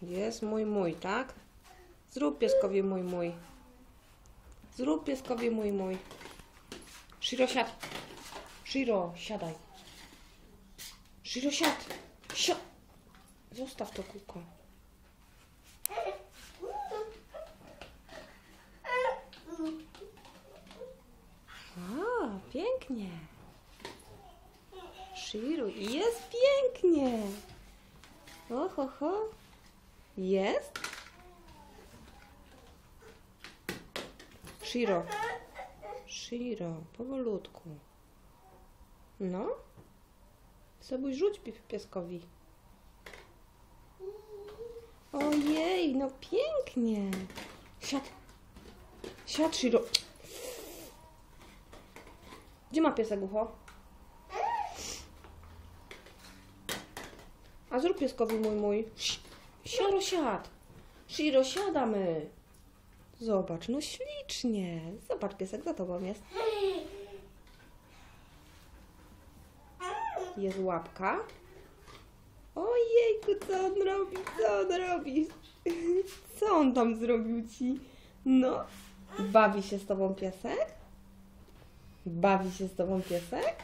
pies mój, mój, tak? Zrób pieskowi mój, mój. Zrób pieskowi mój, mój. Shiro, siad. Shiro, siadaj. Shiro, siad. Sio. Zostaw to kółko. A, pięknie. Shiro, jest pięknie. Oho, ho. Jest? Shiro. Shiro, powolutku. No. Sobie rzuć pi- pieskowi. Ojej, no pięknie. Siad. Siad, Shiro. Gdzie ma piesek ucho? A zrób pieskowi mój, mój. Siaro, siad. Shiro, siadamy. Zobacz, no ślicznie. Zobacz, piesek za tobą jest. Jest łapka. Ojejku, co on robi? Co on robi? Co on tam zrobił ci? No. Bawi się z tobą piesek? Bawi się z tobą piesek?